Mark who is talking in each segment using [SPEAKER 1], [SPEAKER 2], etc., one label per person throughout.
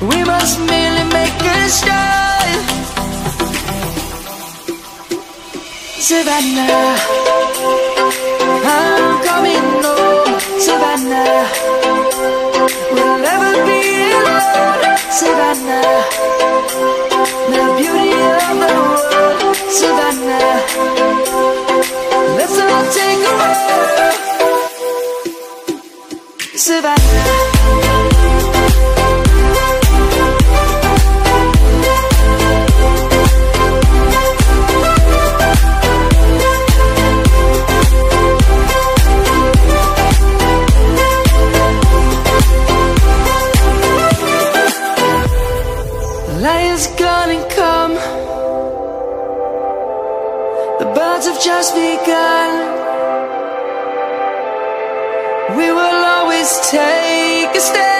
[SPEAKER 1] We must merely make a start. Savannah, Lion's gonna come. The birds have just begun. We will always take a stand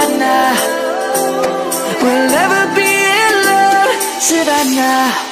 [SPEAKER 1] Savannah. We'll never be in alone, Savannah.